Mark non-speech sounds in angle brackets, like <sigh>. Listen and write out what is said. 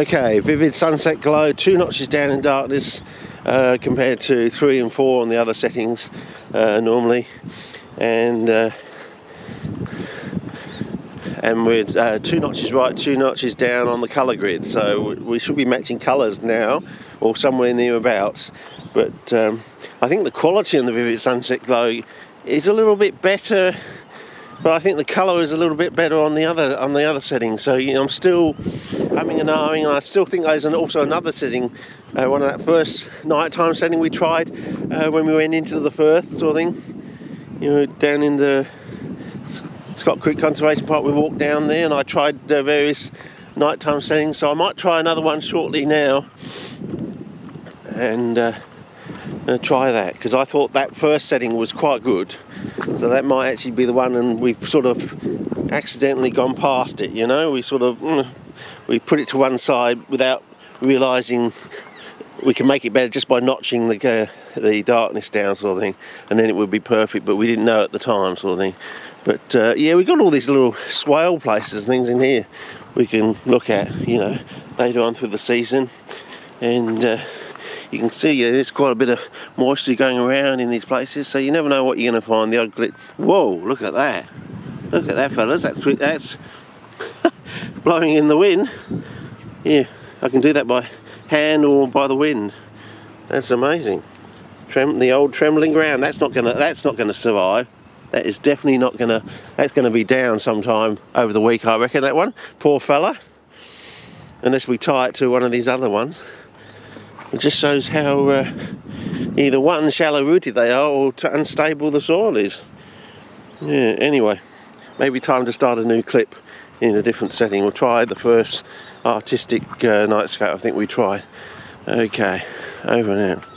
Okay, vivid sunset glow, two notches down in darkness uh, compared to three and four on the other settings uh, normally, and uh, and with uh, two notches right, two notches down on the colour grid. So we should be matching colours now, or somewhere near about. But um, I think the quality on the vivid sunset glow is a little bit better but I think the colour is a little bit better on the other on the other setting. So you know, I'm still having an knowing, and I still think there's an, also another setting, uh, one of that first nighttime setting we tried uh, when we went into the Firth sort of thing. You know, down in the Scott Creek Conservation Park, we walked down there, and I tried uh, various nighttime settings. So I might try another one shortly now, and uh, uh, try that because I thought that first setting was quite good. So that might actually be the one, and we've sort of accidentally gone past it. You know, we sort of mm, we put it to one side without realizing we can make it better just by notching the uh, the darkness down, sort of thing, and then it would be perfect. But we didn't know at the time, sort of thing. But uh, yeah, we've got all these little swale places and things in here we can look at, you know, later on through the season, and. You can see there's quite a bit of moisture going around in these places, so you never know what you're going to find. The odd glitch. Whoa, look at that. Look at that, fellas. That's, that's <laughs> blowing in the wind. Yeah, I can do that by hand or by the wind. That's amazing. Trem the old trembling ground. That's not gonna. That's not gonna survive. That is definitely not gonna. That's gonna be down sometime over the week, I reckon. That one. Poor fella. Unless we tie it to one of these other ones. It just shows how uh, either one shallow rooted they are or unstable the soil is. Yeah, anyway, maybe time to start a new clip in a different setting. We'll try the first artistic uh, nightscape I think we tried. Okay, over and out.